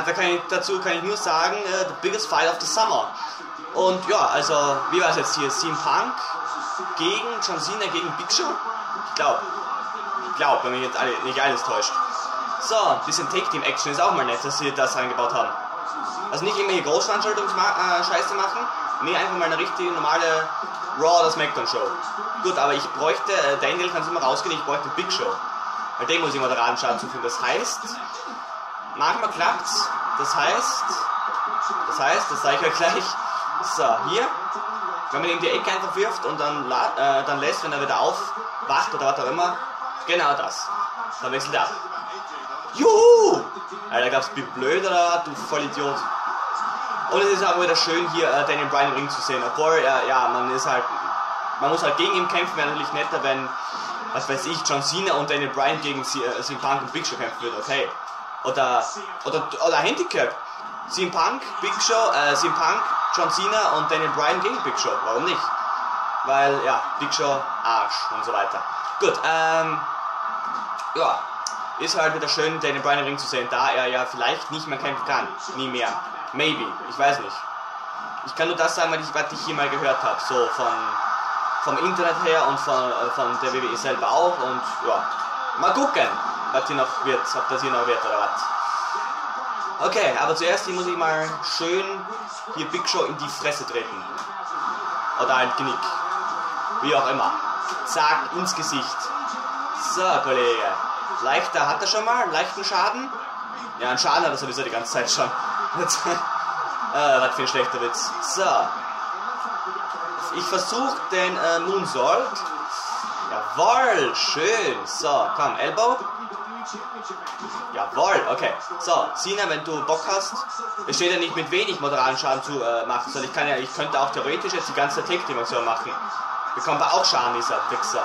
ja, kann ich, dazu kann ich nur sagen, äh, the biggest fight of the summer. Und ja, also, wie war es jetzt hier? CM Punk gegen John Cena gegen Big Show? Ich glaube. Ich glaube, wenn mich jetzt alle, nicht alles täuscht. So, ein bisschen Take-Team-Action ist auch mal nett, dass sie das reingebaut haben. Also nicht immer hier Großveranstaltungsscheiße machen, nee, einfach mal eine richtige, normale Raw oder Smackdown-Show. Gut, aber ich bräuchte, äh, Daniel kann es immer rausgehen, ich bräuchte Big Show. Weil dem muss ich moderaten Schaden zufügen. Das heißt, manchmal klappt's. Das heißt, das heißt, das sage ich euch gleich. So, hier, wenn man ihm die Ecke einfach wirft und dann, äh, dann lässt, wenn er wieder aufwacht oder was auch immer, genau das. Dann wechselt er ab. Juhu! Alter, gab's blöd oder du Vollidiot? Und es ist auch wieder schön hier äh, Daniel Bryan im Ring zu sehen, obwohl äh, ja, man ist halt, man muss halt gegen ihn kämpfen, wäre natürlich netter, wenn, was weiß ich, John Cena und Daniel Bryan gegen äh, Punk und Big Show kämpfen würde, okay. Oder, oder, oder Handicap. CM Punk, Big Show, äh, CM Punk, John Cena und Daniel Bryan gegen Big Show, warum nicht? Weil, ja, Big Show, Arsch und so weiter. Gut, ähm, ja, ist halt wieder schön, Daniel Bryan im Ring zu sehen, da er ja vielleicht nicht mehr kämpfen kann. Nie mehr. Maybe. Ich weiß nicht. Ich kann nur das sagen, was ich, hier mal gehört habe. So von vom Internet her und von, äh, von der WWE selber auch. Und ja, mal gucken, was hier noch wird, ob das hier noch wird oder was. Okay, aber zuerst hier muss ich mal schön hier Big Show in die Fresse treten. Oder ein Knick. Wie auch immer. Zack, ins Gesicht. So, Kollege. Leichter hat er schon mal, leichten Schaden. Ja, einen Schaden hat er sowieso die ganze Zeit schon. äh, was für ein schlechter Witz. So. Ich versuche den äh, Moonsault. Jawoll, schön. So, komm, Elbow. Jawoll, okay. So, Sina, wenn du Bock hast, es steht ja nicht mit wenig moderaten Schaden zu äh, machen, sondern ich kann ja, ich könnte auch theoretisch jetzt die ganze Take-Dimension machen. Bekommt er auch Schaden, dieser Wichser.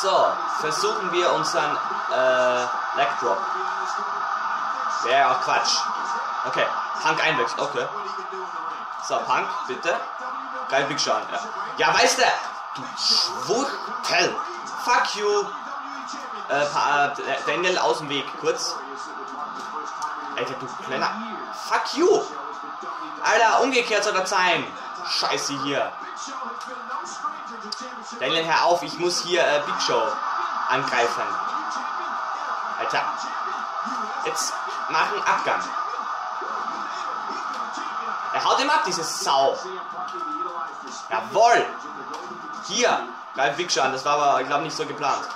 So, versuchen wir unseren äh, Leg Drop. Wäre auch Quatsch. Okay, Punk einwechseln, okay. So, Punk, bitte. Geil Big Sean, ja. Ja, weißt du, du Schwuchtel. Fuck you. Äh, äh, Daniel aus dem Weg, kurz. Alter, du kleiner. Fuck you. Alter, umgekehrt soll das sein. Scheiße hier. Daniel, hör auf, ich muss hier äh, Big Show angreifen. Alter. Jetzt machen Abgang. Er haut ihm ab, diese Sau. Jawoll. Hier. Greif Big Show an, das war aber, ich glaube, nicht so geplant.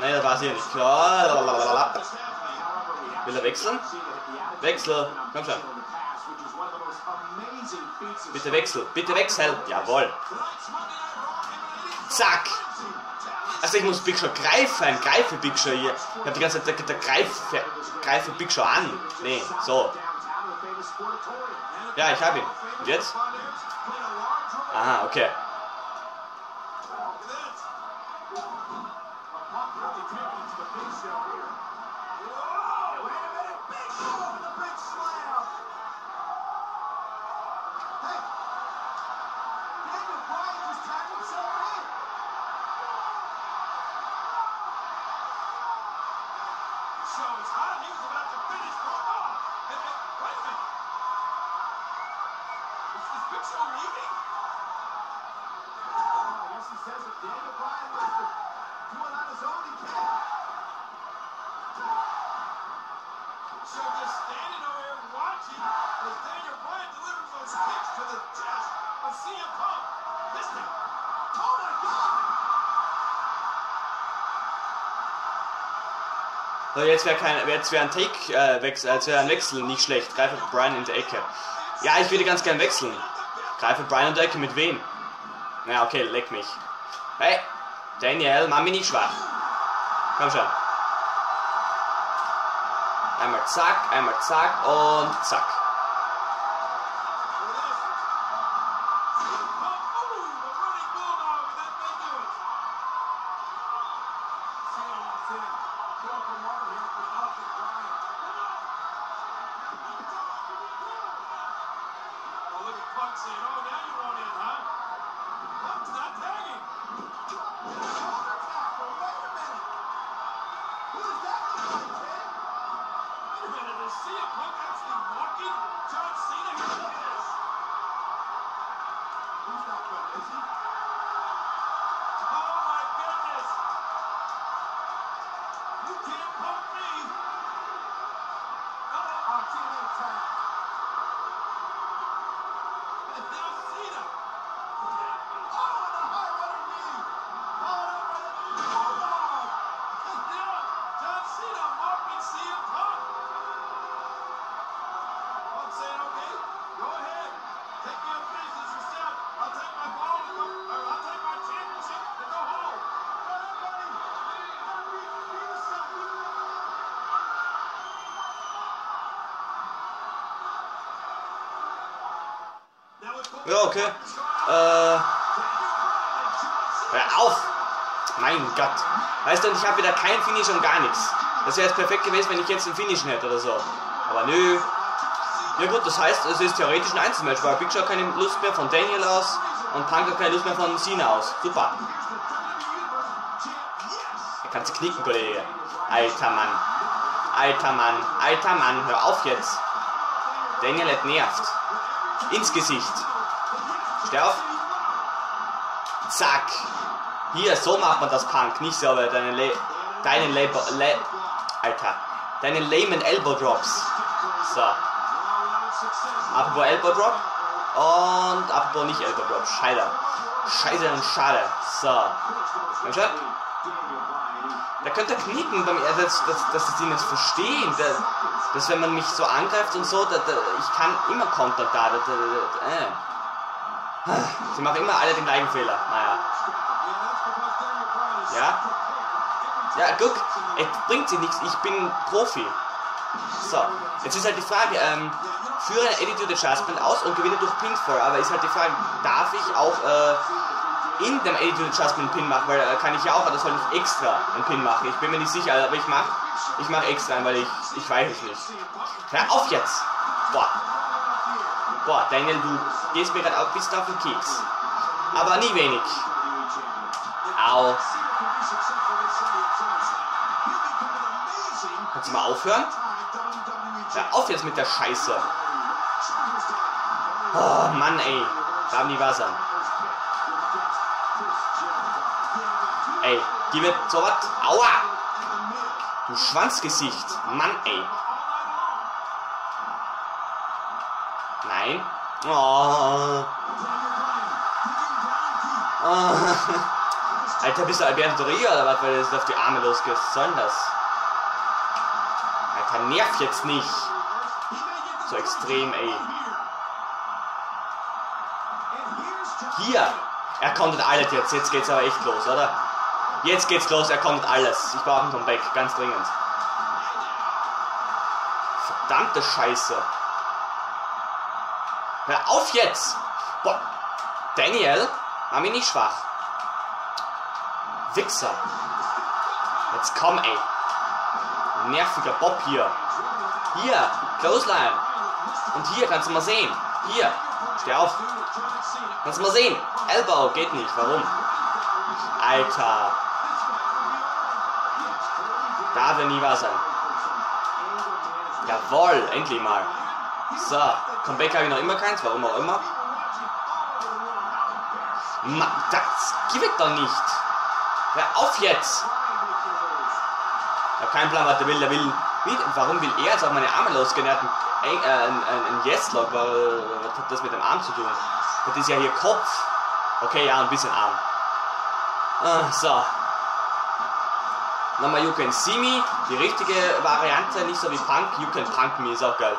Nein, das war es hier nicht. Klar. Will er wechseln? Wechsel. Komm schon. Bitte wechsel. Bitte wechsel. Jawohl. Zack. Also ich muss Big Show greifen. Greife Big Show hier. Ich habe die ganze Zeit der greife, greife Big Show an. Nee, so. Ja, ich habe ihn. Und jetzt? Aha, okay. chance. The puck really taken to the big shot here. Whoa! Wait a minute, big shot! So, jetzt wäre kein, jetzt wäre ein Take, äh, Wechsel, als wäre ein Wechsel nicht schlecht. Greife Brian in der Ecke. Ja, ich würde ganz gern wechseln. Greife Brian in der Ecke mit wem? Na, okay, leck mich. Hey, Daniel, mach mich nicht schwach. Komm schon. Einmal zack, einmal zack und zack. Ja, okay. Äh, hör auf! Mein Gott. Weißt du, ich habe wieder kein Finish und gar nichts. Das wäre jetzt perfekt gewesen, wenn ich jetzt einen Finish hätte oder so. Aber nö. Ja gut, das heißt, es ist theoretisch ein Einzelmatch, weil Big Show keine Lust mehr von Daniel aus und Punk hat keine Lust mehr von Cena aus. Super. Er kann sich knicken, Kollege. Alter Mann. Alter Mann. Alter Mann. Hör auf jetzt. Daniel hat nervt. Ins Gesicht. Auf. Zack. Hier, so macht man das Punk. Nicht so, aber deine Le deinen Labor, Le Alter. Deine lamen Elbow Drops. So. Apropos Elbow Drop. Und apropos nicht Elbow Drop. Scheiße. Scheiße und schade. So. Schon. Da könnte er knicken, beim, dass, dass, dass sie nicht verstehen. Da, dass wenn man mich so angreift und so, da, da, ich kann immer kontern da. da, da äh. Sie machen immer alle den gleichen Fehler. Naja. Ja? Ja, guck, es bringt sie nichts. Ich bin Profi. So, jetzt ist halt die Frage, ähm, führe ein Attitude Adjustment aus und gewinne durch Pinfall. Aber ist halt die Frage, darf ich auch äh, in dem Attitude Adjustment Pin machen? Weil äh, kann ich ja auch, oder soll ich extra einen Pin machen? Ich bin mir nicht sicher, aber ich mach, ich mach extra einen, weil ich, ich weiß es nicht. Hör auf jetzt! Boah. Boah, Daniel, du gehst mir gerade ein bisschen auf den Keks. Aber nie wenig. Au. Kannst du mal aufhören? Hör auf jetzt mit der Scheiße. Oh Mann ey. Da haben die Wasser. Ey, gib mir sowas. Aua! Du Schwanzgesicht. Mann ey. Nein. Oh. oh. Alter, bist du Alberto Rio oder was, weil das auf die Arme losgeht? Was soll denn das? Alter, nerv jetzt nicht. So extrem, ey. Hier. Er konnte alles jetzt. Jetzt geht's aber echt los, oder? Jetzt geht's los. Er konnte alles. Ich brauche ein Comeback. Ganz dringend. Verdammte Scheiße. Hör auf jetzt! Boah. Daniel, mach mich nicht schwach. Wichser. Jetzt komm, ey. Nerviger Bob hier. Hier, Clothesline. Und hier kannst du mal sehen. Hier, steh auf. Kannst du mal sehen. Elbow geht nicht. Warum? Alter. Darf ja nie wahr sein. Jawoll, endlich mal. So, Comeback habe ich noch immer keins, warum auch immer. Ma, das gibt doch nicht. Hör auf jetzt! Ich habe keinen Plan, was der will. Der will. Wie, warum will er jetzt auf meine Arme losgehen? Er hat einen, äh, einen, einen Yes-Log. Was hat das mit dem Arm zu tun? Das ist ja hier Kopf. Okay, ja, ein bisschen Arm. Ah, so. Nochmal You Can See Me. Die richtige Variante, nicht so wie Punk. You Can Punk Me, ist auch geil.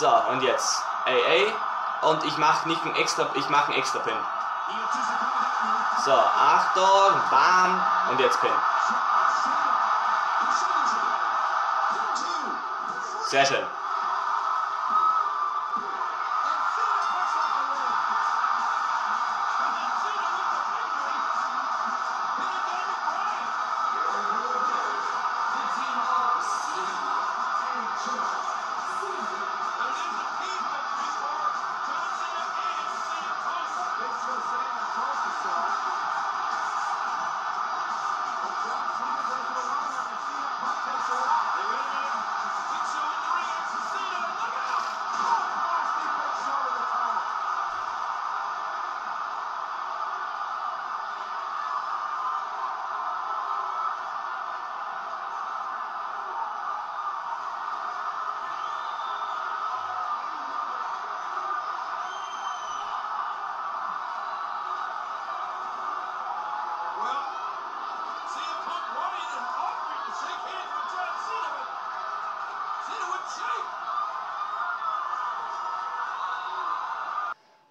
So, und jetzt. AA. Und ich mache nicht ein extra, ich mache einen extra Pin. So, Achtung, bam, und jetzt Pin. Sehr schön.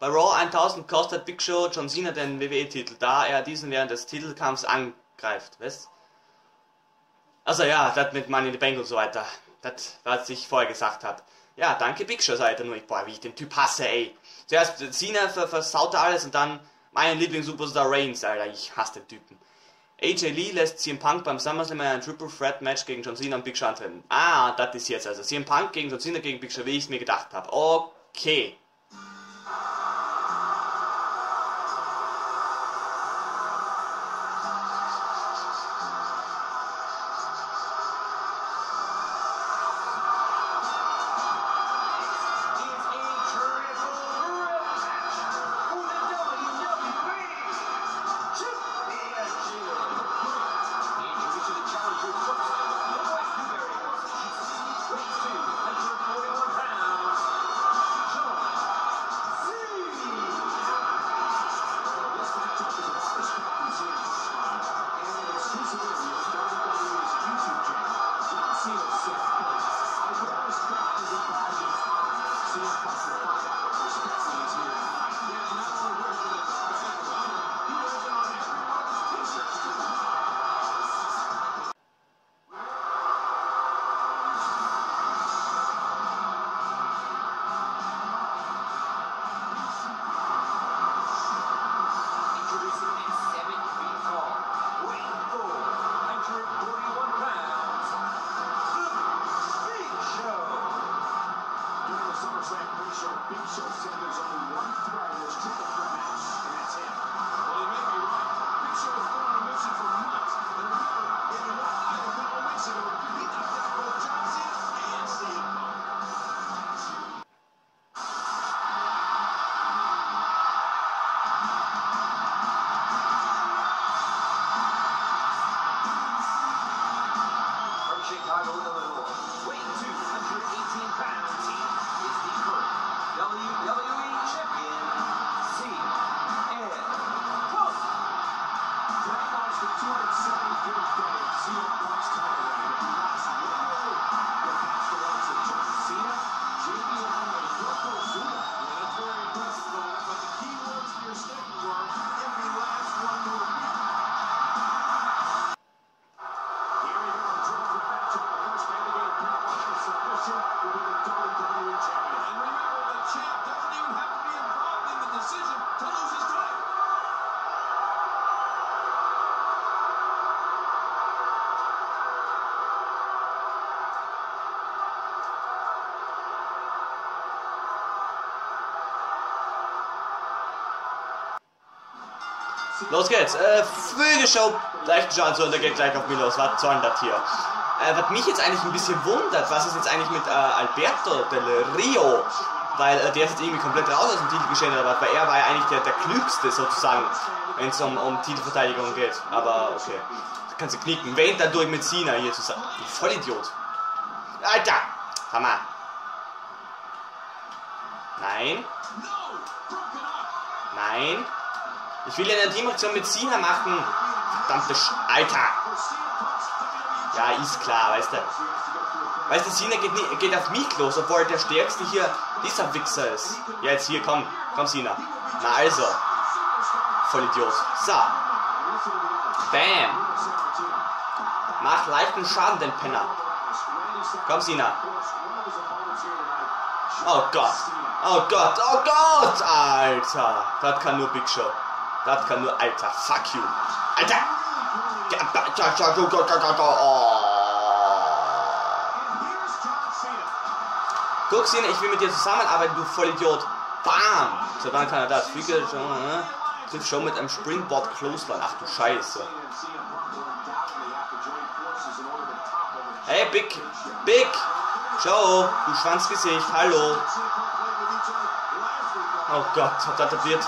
Raw 1000 kostet Big Show John Cena den WWE-Titel, da er diesen während des Titelkampfs angreift, weißt? Also ja, das mit Money in the Bank und so weiter. Das, was ich vorher gesagt habe. Ja, danke Big Show, sagt er nur. Ich, boah, wie ich den Typ hasse, ey. Zuerst Cena ver versaut er alles und dann mein Lieblings-Superstar Reigns, Alter. Ich hasse den Typen. AJ Lee lässt CM Punk beim SummerSlam ein Triple Threat Match gegen John Cena und Big Show antreten. Ah, das ist jetzt also. CM Punk gegen John Cena gegen Big Show, wie ich es mir gedacht habe. Okay. Los geht's. Äh, Vögelshow. Gleich schauen so, und der geht gleich auf mich los. Was soll denn das hier? Äh, was mich jetzt eigentlich ein bisschen wundert, was ist jetzt eigentlich mit äh, Alberto del Rio? Weil äh, der ist jetzt irgendwie komplett raus aus dem Titelgeschehen oder was, weil er war ja eigentlich der, der Klügste sozusagen, wenn es um, um Titelverteidigung geht. Aber okay. Kannst du knicken. Wen dann durch mit Cena hier zusammen? Vollidiot. Alter! Hammer. Nein. Nein. Ich will eine Teamaktion mit Cena machen. Verdammte Sch Alter. Ja, ist klar, weißt du. Weißt du, Cena geht, geht auf mich los, obwohl der Stärkste hier dieser Wichser ist. Ja, jetzt hier, komm. Komm, Cena. Na also. Vollidiot. So. Bam. Mach leichten Schaden, den Penner. Komm, Cena. Oh Gott. Oh Gott. Oh Gott. Alter. Das kann nur Big Show. Das kann nur... Alter. Fuck you. Alter. Oh. Guck, Cena, ich will mit dir zusammenarbeiten, du Vollidiot. Bam. So, wann kann er das? Füge schon, ne? Triff schon mit einem Springboard Clothesline. Ach du Scheiße. Hey, Big. Big. Joe, du Schwanzgesicht. Hallo. Oh Gott, hat das wird.